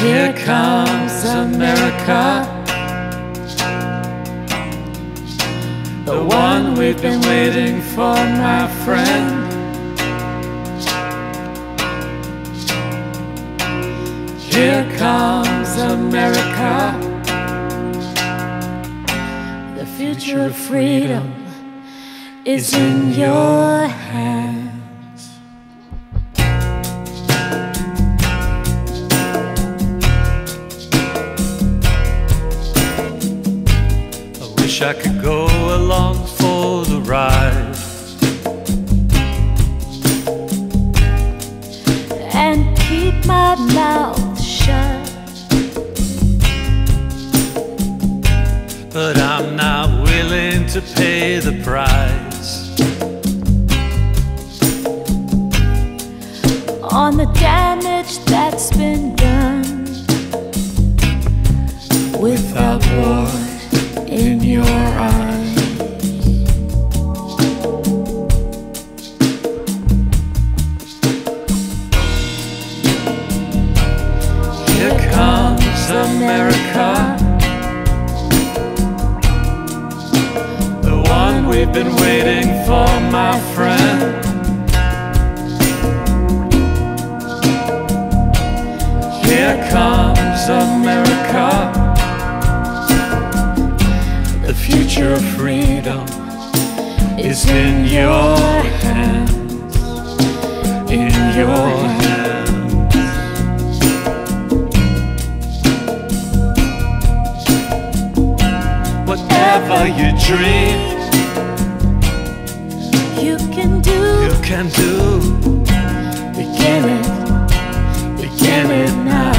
Here comes America. The one we've been waiting for, my friend. Here comes America. The future of freedom is in your hands. Wish I could go along for the ride. and keep my mouth shut. But I'm not willing to pay the price. on the damage that's been done without war your eyes. Here comes America, The one we've been waiting for, my friend. in your hands, in your hands. Whatever you dream, you can do, you can do. Begin it, begin it now.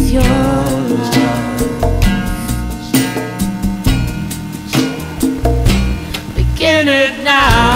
your love. Begin it now.